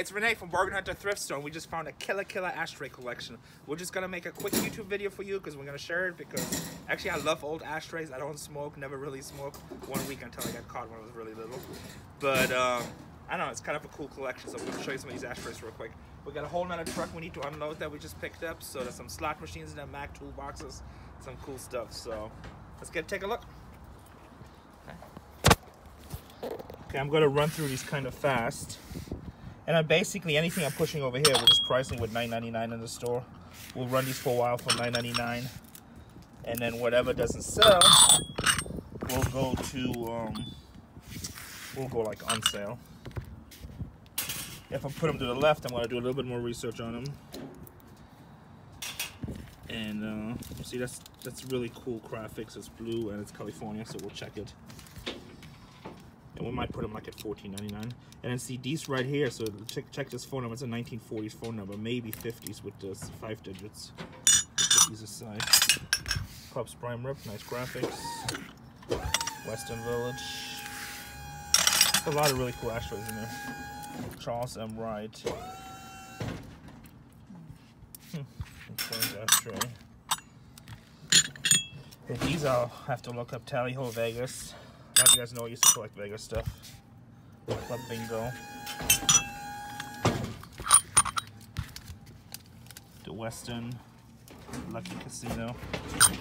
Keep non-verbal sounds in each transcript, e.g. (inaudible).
It's Rene from Bargain Hunter Thrift Store. We just found a killer killer ashtray collection. We're just gonna make a quick YouTube video for you because we're gonna share it because actually I love old ashtrays. I don't smoke, never really smoked. One week until I got caught when I was really little. But um, I don't know, it's kind of a cool collection. So we're gonna show you some of these ashtrays real quick. We got a whole nother truck we need to unload that we just picked up. So there's some slot machines in there, Mac toolboxes, some cool stuff. So let's get take a look. Okay, I'm gonna run through these kind of fast. And then basically anything I'm pushing over here, we're just pricing with $9.99 in the store. We'll run these for a while for $9.99. And then whatever doesn't sell, we'll go to, um, we'll go like on sale. If I put them to the left, I'm gonna do a little bit more research on them. And uh, see, that's that's really cool graphics. It's blue and it's California, so we'll check it and we might put them like at $14.99 and then see these right here so check check this phone number. It's a 1940s phone number. Maybe 50s with the five digits. Put these aside Club's prime rip nice graphics. Western village. A lot of really cool ashtrays in there. Charles m. Wright. Hmm. ashtray. These I'll have to look up. Tally Ho Vegas you guys know I used to collect Vegas stuff. Club Bingo. The Weston. Lucky Casino.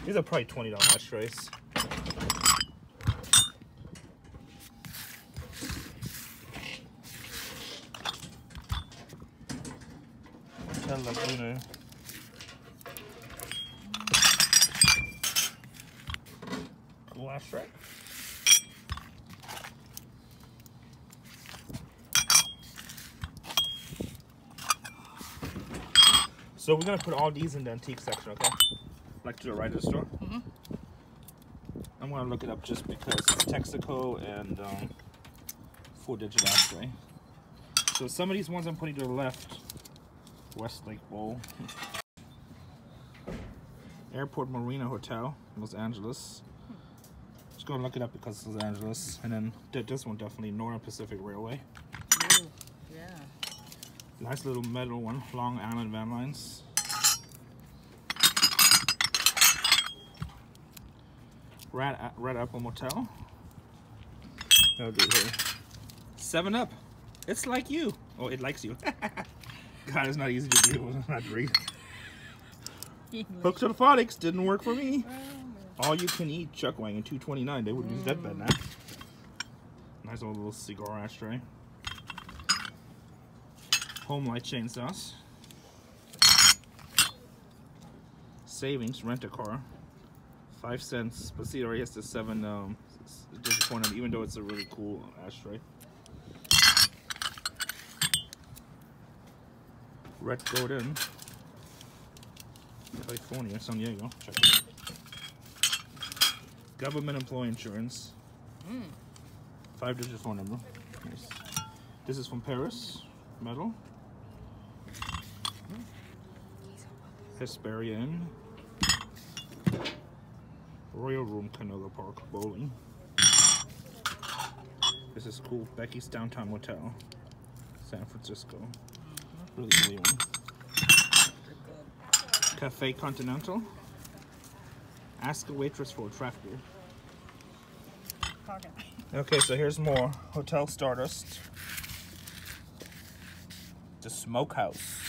These are probably $20 ashtrays. Laguna. Cool ashtray. So we're gonna put all these in the antique section, okay? Like to the right of the store. Mm -hmm. I'm gonna look it up just because it's Texaco and um, four-digit ashtray. So some of these ones I'm putting to the left. Westlake Bowl. (laughs) Airport Marina Hotel, Los Angeles. Just gonna look it up because it's Los Angeles. And then this one definitely Northern Pacific Railway. Nice little metal one, Long Island Van Lines. Red, Red Apple Motel. Here. Seven Up. It's like you. Oh, it likes you. (laughs) God, it's not easy to do. not read. Hook to the phonics didn't work for me. All you can eat Chuck Wagon 229. They would use that bed now. Nice old little cigar ashtray. Homelite chainsaws. Savings, rent a car. Five cents, but see, already has the seven um, disappointed, even though it's a really cool ashtray. Red Gordon, California, San Diego. Check it Government employee insurance. Mm. Five digit phone number. Nice. This is from Paris, metal. Hesperian, Royal Room Canoga Park Bowling. This is cool. Becky's Downtown Motel, San Francisco. Really really one. Cafe Continental. Ask a waitress for a traffic beer. Okay, so here's more. Hotel Stardust. The Smokehouse.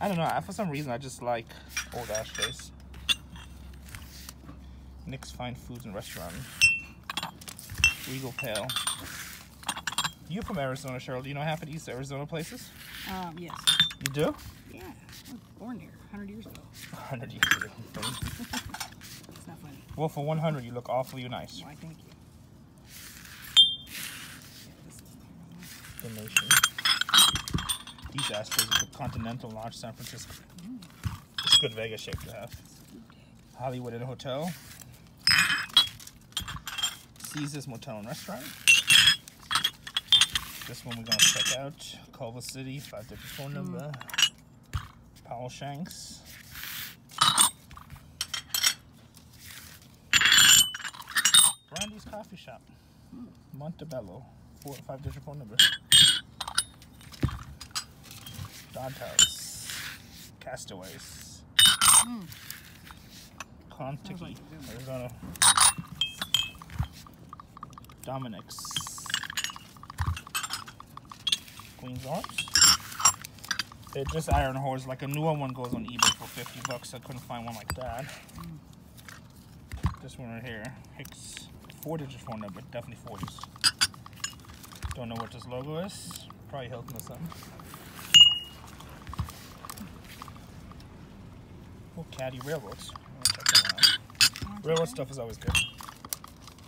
I don't know. For some reason, I just like old ashtrays. Nick's Fine Foods and Restaurant. Regal Pale. You're from Arizona, Cheryl. Do you know half of these Arizona places? Um, yes. You do? Yeah. I was born here 100 years ago. 100 years ago. (laughs) it's not funny. Well, for 100, you look awfully nice. Why, thank you. Yeah, the nation. These ashtrays are the Continental Lodge, San Francisco. Mm. It's a good Vegas shape to have. Hollywood Inn Hotel. Caesar's Motel and Restaurant. This one we're gonna check out. Culver City, five digit phone mm. number. Powell Shanks. Brandy's Coffee Shop. Mm. Montebello, four five digit phone number. Dantas, Castaways, Mm. Like Arizona, Dominic's, Queen's Arms. They're just iron horse. Like a newer one goes on eBay for 50 bucks. I couldn't find one like that. This one right here, Hicks, four digit phone number, definitely 40s. Don't know what this logo is. Probably Hilton or something. Oh, Caddy Railroads. Railroad stuff is always good.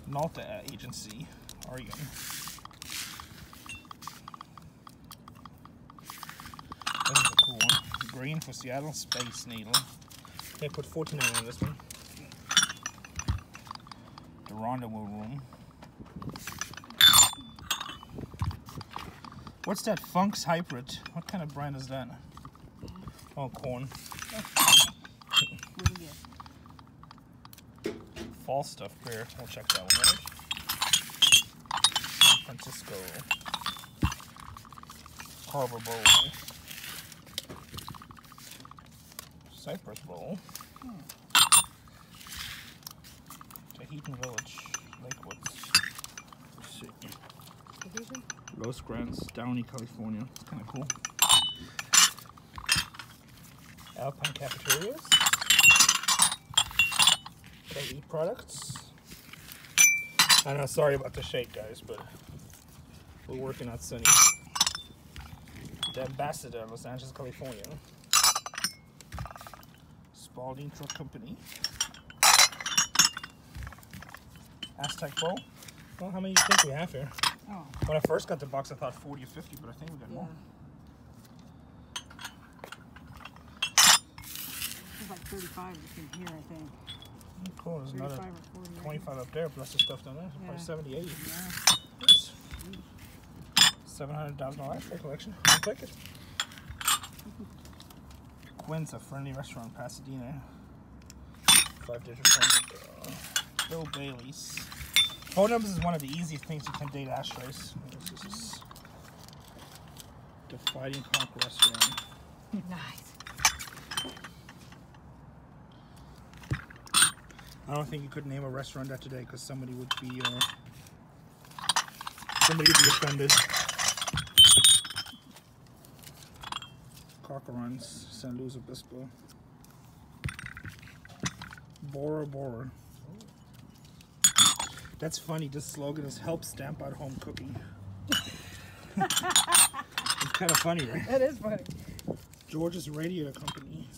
Malta Agency, Oregon. This is a cool one. Green for Seattle, Space Needle. They put 14 on this one. The Rendezvous Room. What's that Funks Hybrid? What kind of brand is that? Oh, corn. What do you get? Fall stuff here. We'll check that one out. San Francisco. Harbor Bowl. Cypress Bowl. Hmm. Tahitian Village. Lakewoods. Let's see. Division? Los Grandes, Downey, California. It's kind of cool. Alpine Cafeterias. KE products. I know, sorry about the shake, guys, but we're working on Sunny. The Ambassador, Los Angeles, California. Spalding Truck Company. Aztec Bowl. Well, how many do you think we have here? Oh, When I first got the box, I thought 40 or 50, but I think we got yeah. more. There's like 35 just in here, I think. Cool, there's another or 40. I think. 25 up there, plus the stuff down there. Yeah. Probably 70, 80. Yeah. Nice. $700,000 X-ray collection. I'll take it. Quinn's a friendly restaurant, Pasadena. Five digit phone number. Bill Bailey's. Phone numbers is one of the easiest things you can date ashtrays. This is the Fighting Cock restaurant. Nice. I don't think you could name a restaurant that today because somebody would be uh, somebody would be offended. Cockerons, San Luis Obispo. Bora Bora. That's funny. This slogan is "Help stamp out home cooking." (laughs) it's kind of funny, right? That is funny. George's Radio Company.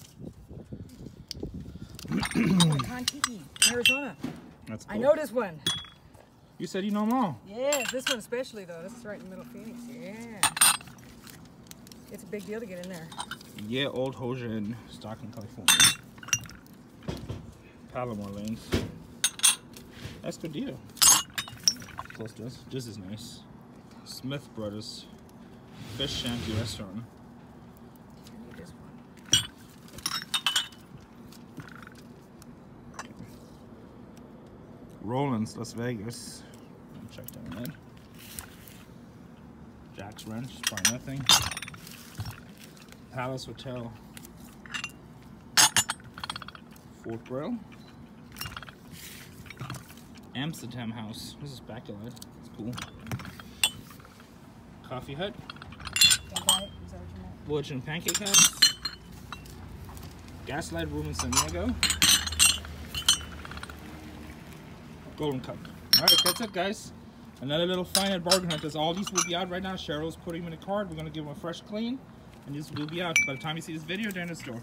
Arizona. That's I know this one. You said you know them all. Yes, this one especially though. This is right in the middle of Phoenix. Yeah. It's a big deal to get in there. Yeah, Old Hoja in Stockton, California. Palomar Lanes. Escondido. Close to us. This is nice. Smith Brothers Fish Shanty Restaurant. I need this one. Roland's, Las Vegas. Check that one out. Jack's Ranch, probably nothing. Palace Hotel. Fort Grill. Amsterdam House. This is backyard. It's cool. Coffee Hut. Buy? Fortune Pancake House. Gaslight Room in San Diego. Golden Cup. Alright, that's it, guys. Another little find at Bargain Hunters. All these will be out right now. Cheryl's putting them in the card. We're going to give them a fresh clean. And these will be out by the time you see this video, they're in the store.